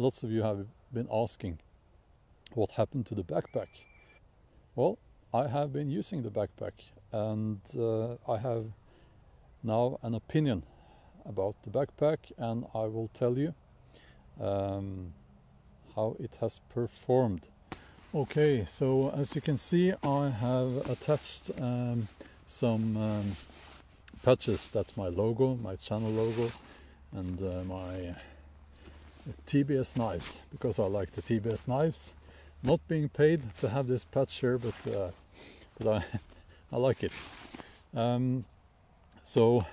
lots of you have been asking what happened to the backpack. Well, I have been using the backpack and uh, I have now an opinion about the backpack and I will tell you um, how it has performed. Okay, so as you can see I have attached um, some um, patches, that's my logo, my channel logo and uh, my TBS knives because I like the TBS knives. Not being paid to have this patch here, but uh, but I I like it. Um, so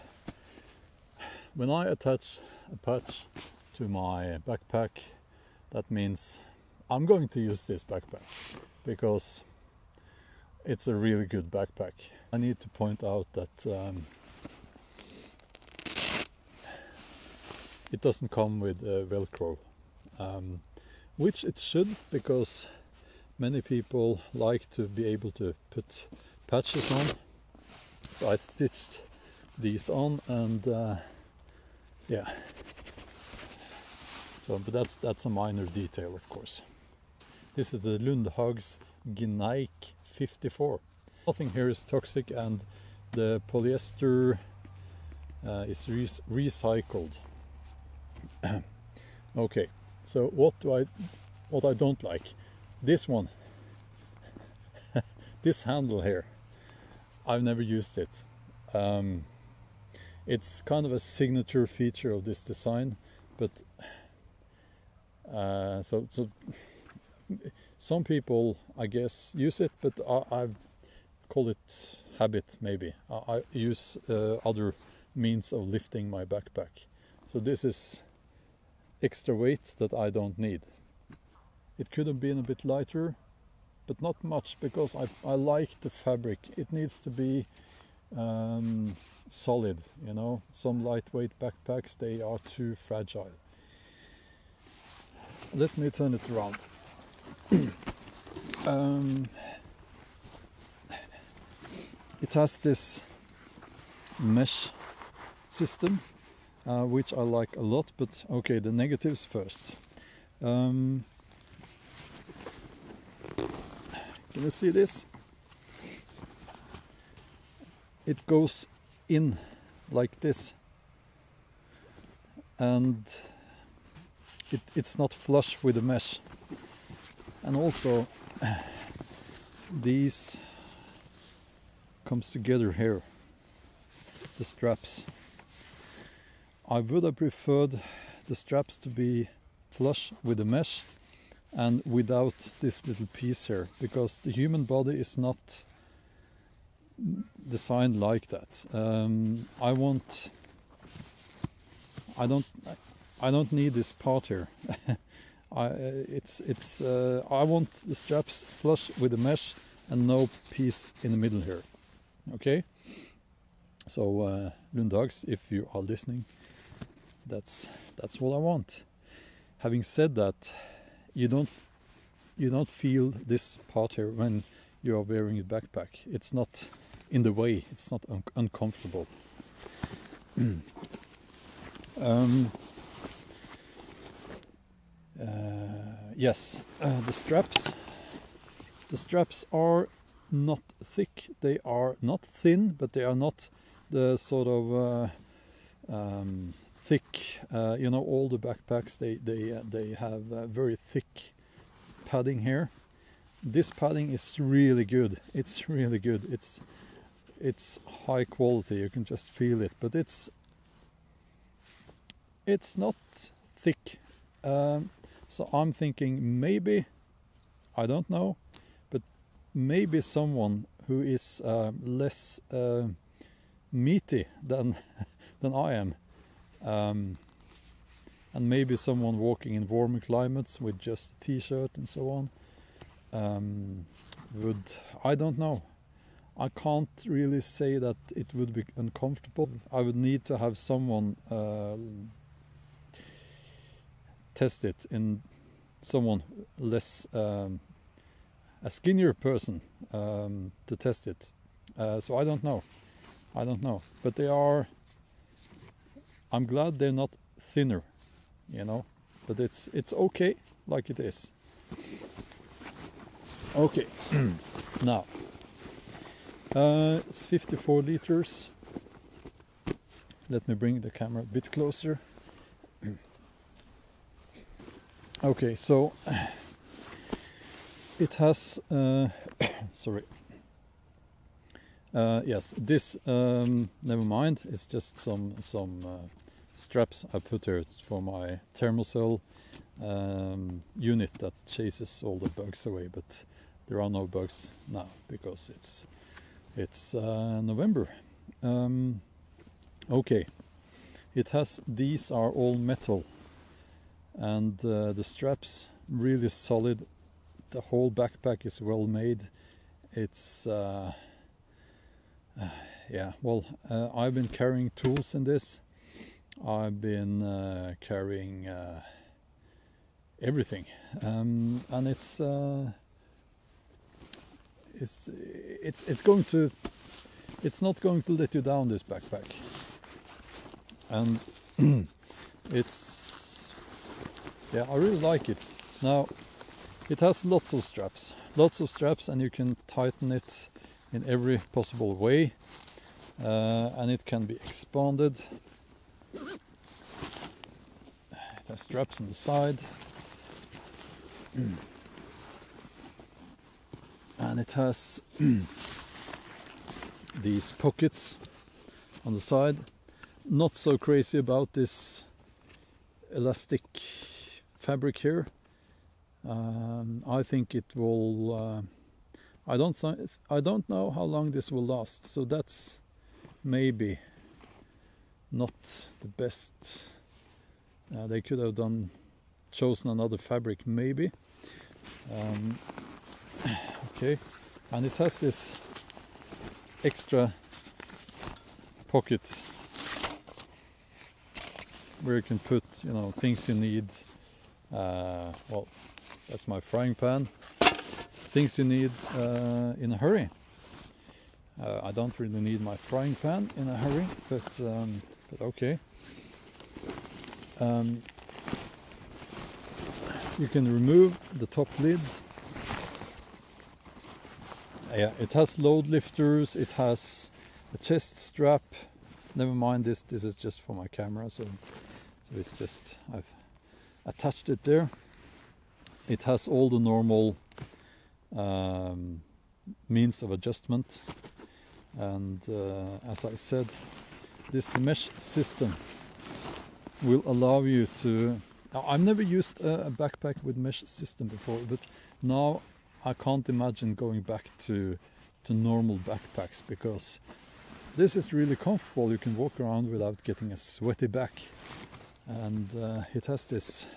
when I attach a patch to my backpack, that means I'm going to use this backpack because it's a really good backpack. I need to point out that um, it doesn't come with uh, Velcro, um, which it should because many people like to be able to put patches on. So I stitched these on and uh, yeah. So, but that's that's a minor detail, of course. This is the Lundhags Gneik 54. Nothing here is toxic and the polyester uh, is re recycled. okay, so what do I, what I don't like, this one, this handle here, I've never used it. Um, it's kind of a signature feature of this design, but uh, so so some people I guess use it, but I, I call it habit maybe. I, I use uh, other means of lifting my backpack. So this is extra weight that I don't need. It could have been a bit lighter, but not much because I, I like the fabric. It needs to be um, solid, you know. Some lightweight backpacks, they are too fragile. Let me turn it around. um, it has this mesh system uh, which I like a lot. But okay, the negatives first. Um, can you see this? It goes in like this, and it, it's not flush with the mesh. And also, these comes together here, the straps. I would have preferred the straps to be flush with the mesh and without this little piece here because the human body is not designed like that. Um, I want I don't I don't need this part here. I it's it's uh, I want the straps flush with the mesh and no piece in the middle here. Okay. So uh, Lundhags, if you are listening, that's that's what I want. Having said that, you don't you don't feel this part here when you are wearing a backpack. It's not in the way. It's not un uncomfortable. um, uh, yes, uh, the straps. The straps are not thick. They are not thin, but they are not the sort of uh, um, thick. Uh, you know, all the backpacks they they uh, they have very thick padding here. This padding is really good. It's really good. It's it's high quality. You can just feel it, but it's it's not thick. Um, so I'm thinking maybe I don't know, but maybe someone who is uh, less uh, meaty than than I am um, and maybe someone walking in warmer climates with just a t-shirt and so on um, would I don't know. I can't really say that it would be uncomfortable. I would need to have someone uh, test it in someone less um, a skinnier person um, to test it. Uh, so I don't know. I don't know. But they are I'm glad they're not thinner, you know. but it's it's okay like it is. Okay, now uh, it's 54 liters. Let me bring the camera a bit closer. okay, so it has uh, sorry uh, yes this um, never mind it's just some some uh, straps I put here for my Thermacell um, unit that chases all the bugs away but there are no bugs now because it's it's uh, November. Um, okay. It has these are all metal. And uh, the straps really solid. The whole backpack is well made. It's uh, yeah well uh, I've been carrying tools in this I've been uh, carrying uh, everything. Um, and it's uh, it's it's it's going to it's not going to let you down this backpack. And it's yeah I really like it. Now it has lots of straps lots of straps and you can tighten it in every possible way. Uh, and it can be expanded it has straps on the side. And it has these pockets on the side. Not so crazy about this elastic fabric here. Um, I think it will uh, I don't th I don't know how long this will last so that's maybe not the best. Uh, they could have done chosen another fabric maybe. Um, okay. And it has this extra pocket where you can put you know things you need. Uh, well that's my frying pan. Things you need uh, in a hurry. Uh, I don't really need my frying pan in a hurry but, um, but okay. Um, you can remove the top lid. Yeah it has load lifters it has a chest strap. Never mind this this is just for my camera so, so it's just I've attached it there. It has all the normal um, means of adjustment. And uh, as I said this mesh system will allow you to I've never used a, backpack with mesh system before but now I can't imagine going back to to normal backpacks because this is really comfortable. You can walk around without getting a sweaty back. And uh, it has this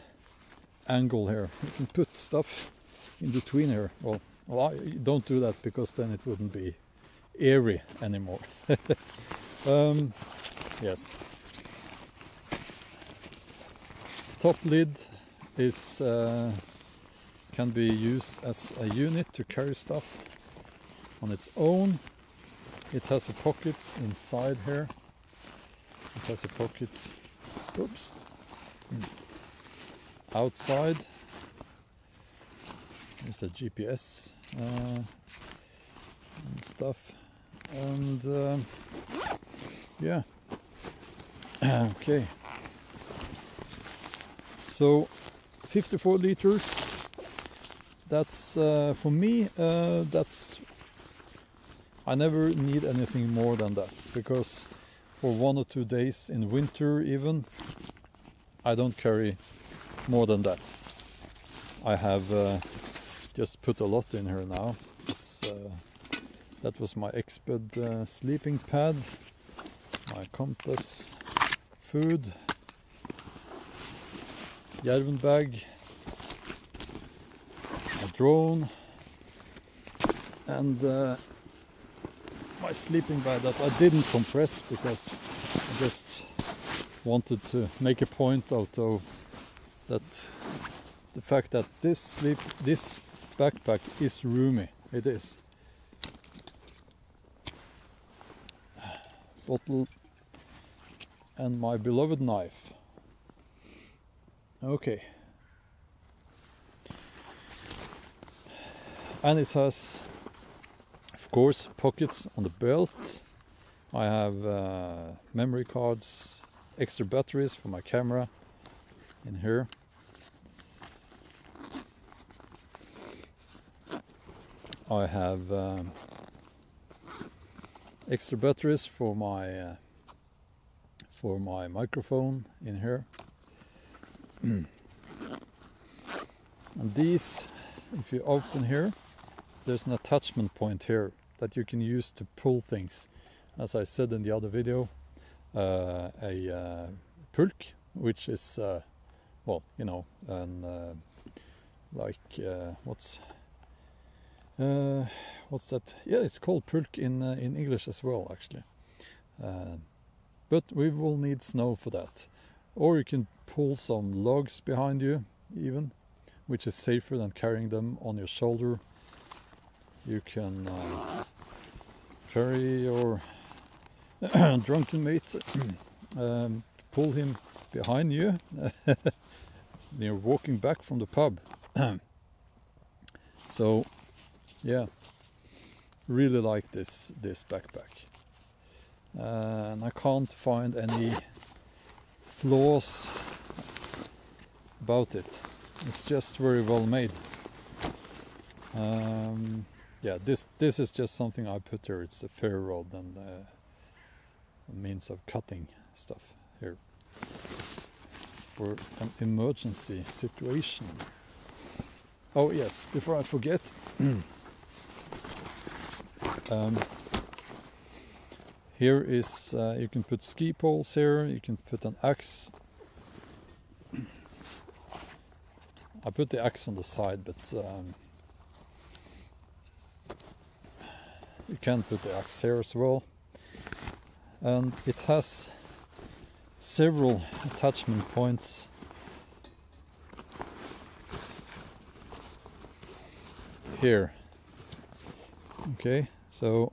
angle here. You can put stuff in between here. Well, well I don't do that because then it wouldn't be airy anymore um, yes top lid is uh, can be used as a unit to carry stuff on its own. It has a pocket inside here. It has a pocket, oops, outside. There's a GPS uh, and stuff, and uh, yeah, okay. So 54 liters. That's uh, for me. Uh, that's I never need anything more than that because for one or two days in winter even I don't carry more than that. I have uh, just put a lot in here now. Uh, that was my Exped uh, sleeping pad, my compass, food, Jerven bag, a drone, and uh, my sleeping bag that I didn't compress because I just wanted to make a point out of that the fact that this sleep this backpack is roomy. It is bottle and my beloved knife. Okay. And it has, of course, pockets on the belt. I have uh, memory cards, extra batteries for my camera in here. I have um, extra batteries for my uh, for my microphone in here. And these if you open here there's an attachment point here that you can use to pull things. As I said in the other video uh, a uh, pulk which is uh, well you know and uh, like uh, what's uh, what's that? Yeah it's called pulk in in English as well actually. But we will need snow for that. Or you can pull some logs behind you even which is safer than carrying them on your shoulder. You can uh, carry your drunken mate um, pull him behind you you're walking back from the pub. So yeah really like this this backpack uh, and I can't find any flaws about it. It's just very well made. Um, yeah, this this is just something I put here. It's a ferro rod and uh, a means of cutting stuff here for an emergency situation. Oh yes, before I forget, um, here is, uh, you can put ski poles here, you can put an axe. I put the axe on the side, but um, you can put the axe here as well. And it has several attachment points here. Okay, so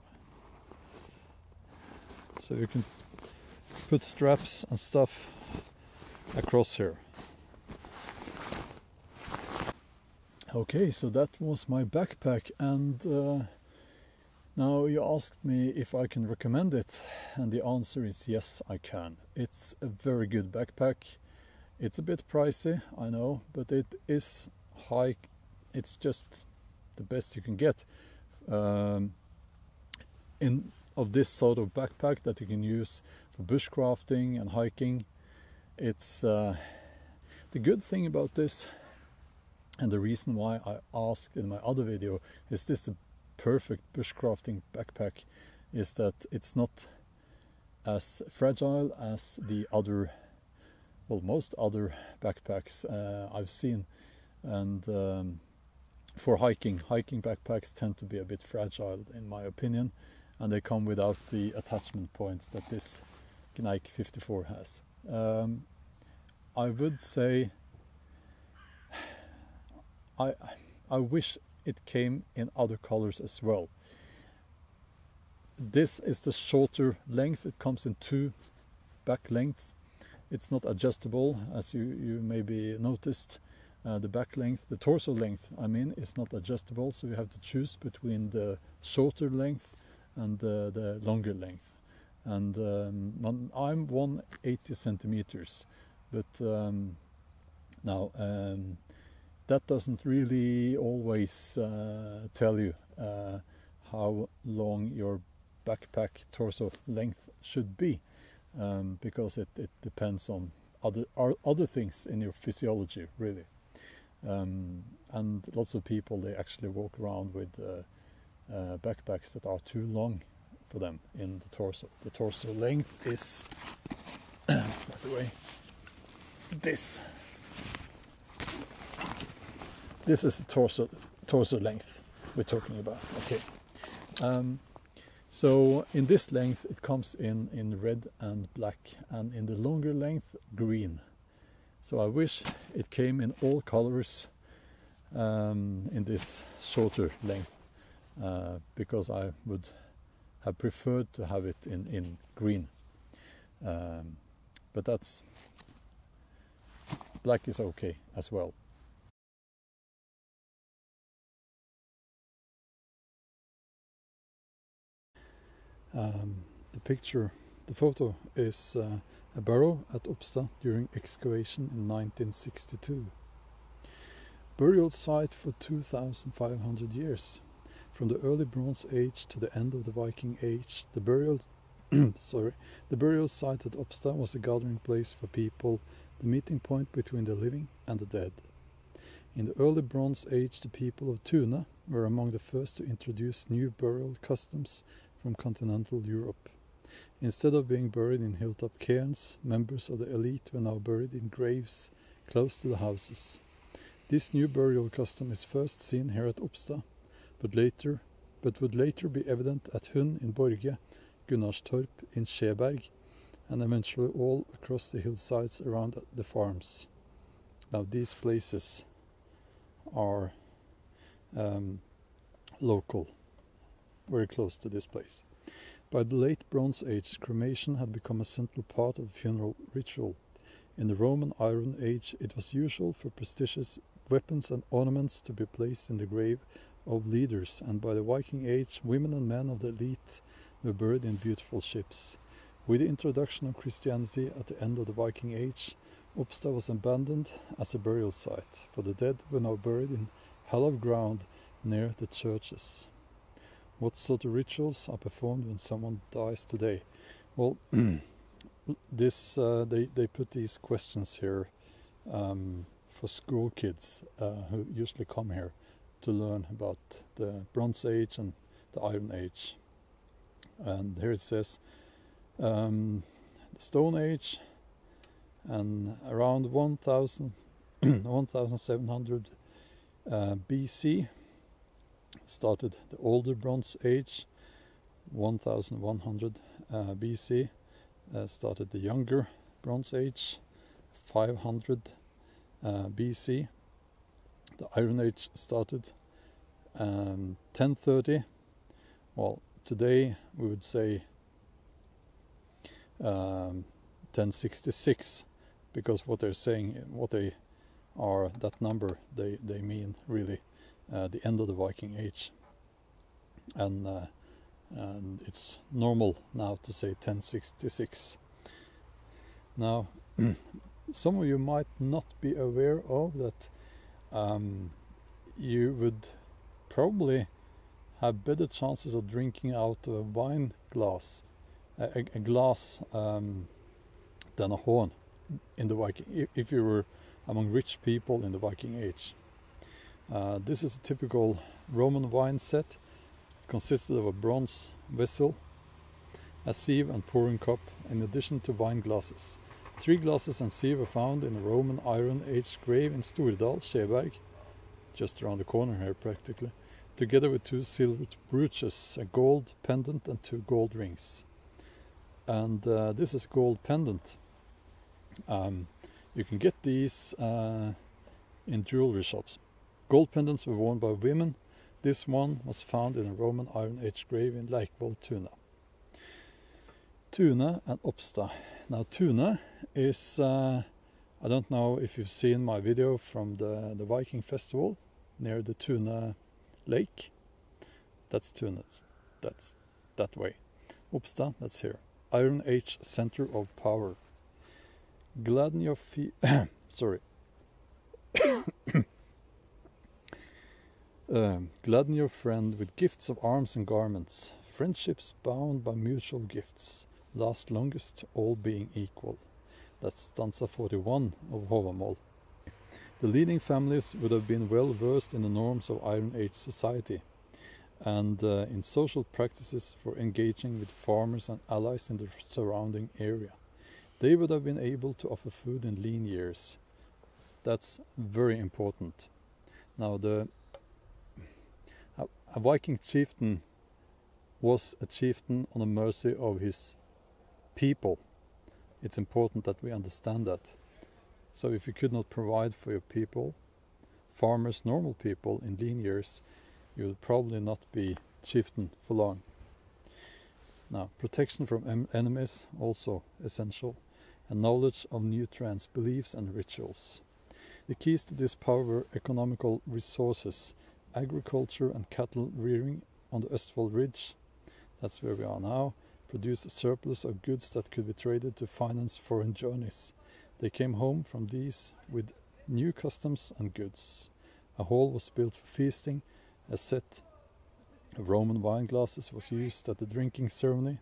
so you can put straps and stuff across here. Okay, so that was my backpack and uh, now you asked me if I can recommend it and the answer is yes I can. It's a very good backpack. It's a bit pricey, I know, but it is high. It's just the best you can get. Um, in of this sort of backpack that you can use for bushcrafting and hiking. It's uh, the good thing about this, and the reason why I asked in my other video, is this the perfect bushcrafting backpack? Is that it's not as fragile as the other, well, most other backpacks uh, I've seen, and um, for hiking, hiking backpacks tend to be a bit fragile in my opinion and they come without the attachment points that this Gneik 54 has. Um, I would say I I wish it came in other colors as well. This is the shorter length. It comes in two back lengths. It's not adjustable, as you, you maybe noticed. Uh, the back length, the torso length, I mean, is not adjustable, so you have to choose between the shorter length and uh, the longer length. And um, I'm 180 centimeters, but um, now um, that doesn't really always uh, tell you uh, how long your backpack torso length should be, um, because it, it depends on other other things in your physiology, really. Um, and lots of people they actually walk around with uh, uh, backpacks that are too long for them in the torso. The torso length is, by the way, this. This is the torso torso length we're talking about. Okay. Um, so in this length it comes in in red and black, and in the longer length green. So I wish it came in all colors um, in this shorter length uh, because I would have preferred to have it in, in green. Um, but that's black is okay as well. Um, the picture, the photo is uh, a burrow at Opstad during excavation in 1962. Burial site for 2,500 years. From the early Bronze Age to the end of the Viking Age, the burial sorry, the burial site at Opstad was a gathering place for people, the meeting point between the living and the dead. In the early Bronze Age, the people of Tuna were among the first to introduce new burial customs from continental Europe. Instead of being buried in hilltop cairns, members of the elite were now buried in graves close to the houses. This new burial custom is first seen here at Opstad, but later but would later be evident at Hunn in Borge, Gunnarstorp in Skjeberg, and eventually all across the hillsides around the farms. Now these places are um, local, very close to this place. By the late Bronze Age, cremation had become a central part of funeral ritual. In the Roman Iron Age, it was usual for prestigious weapons and ornaments to be placed in the grave of leaders, and by the Viking Age, women and men of the elite were buried in beautiful ships. With the introduction of Christianity at the end of the Viking Age, Opstad was abandoned as a burial site, for the dead were now buried in hallowed ground near the churches. What sort of rituals are performed when someone dies today? Well, this uh, they they put these questions here um, for school kids uh, who usually come here to learn about the Bronze Age and the Iron Age. And here it says um, the Stone Age and around 1000 1700 uh, BC started the older Bronze Age. 1100 uh, BC uh, started the younger Bronze Age. 500 uh, BC the Iron Age started. Um, 1030, well, today we would say um, 1066 because what they're saying, what they are, that number, they, they mean really uh, the end of the Viking Age. And, uh, and it's normal now to say 1066. Now, some of you might not be aware of that um, you would probably have better chances of drinking out of a wine glass, a, a glass um, than a horn in the Viking. If, if you were among rich people in the Viking Age. Uh, this is a typical Roman wine set. It consisted of a bronze vessel, a sieve and pouring cup, in addition to wine glasses. Three glasses and sieve were found in a Roman Iron Age grave in Stordal, Skjeberg, just around the corner here practically, together with two silver brooches, a gold pendant and two gold rings. And uh, this is gold pendant. Um, you can get these uh, in jewelry shops. Gold pendants were worn by women. This one was found in a Roman Iron Age grave in Leikvoll, Tuna. Tuna and Opstad. Now Tuna is, uh, I don't know if you've seen my video from the, the Viking festival near the Tuna lake. That's Tuna, that's that way. Opstad, that's here. Iron Age Center of Power. Gladden your feet. sorry. um, gladden your friend with gifts of arms and garments. Friendships bound by mutual gifts last longest, all being equal. That's stanza 41 of Håvamål. The leading families would have been well versed in the norms of Iron Age society and uh, in social practices for engaging with farmers and allies in the surrounding area. They would have been able to offer food in lean years. That's very important. Now, the a Viking chieftain was a chieftain on the mercy of his people. It's important that we understand that. So, if you could not provide for your people, farmers, normal people in lean years, you would probably not be chieftain for long. Now, protection from enemies also essential and knowledge of new trends, beliefs, and rituals. The keys to this power were economical resources, agriculture and cattle rearing on the Østfold Ridge, That's where we are now. Produced a surplus of goods that could be traded to finance foreign journeys. They came home from these with new customs and goods. A hall was built for feasting, a set of Roman wine glasses was used at the drinking ceremony,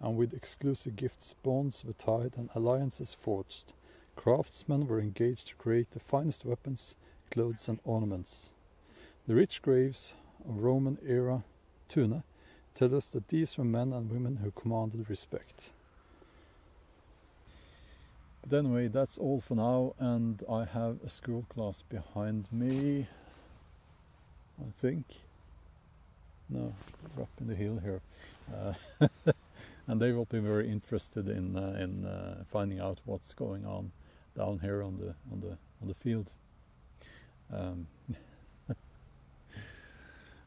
and with exclusive gifts bonds were tied and alliances forged. Craftsmen were engaged to create the finest weapons, clothes and ornaments. The rich graves of Roman era Tuna tell us that these were men and women who commanded respect. But anyway, that's all for now, and I have a school class behind me. I think. No, up in the hill here, uh, and they will be very interested in uh, in uh, finding out what's going on down here on the on the on the field. Um,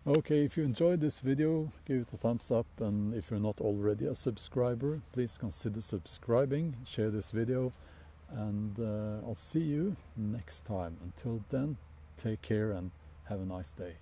okay, if you enjoyed this video, give it a thumbs up, and if you're not already a subscriber, please consider subscribing. Share this video, and uh, I'll see you next time. Until then, take care and have a nice day.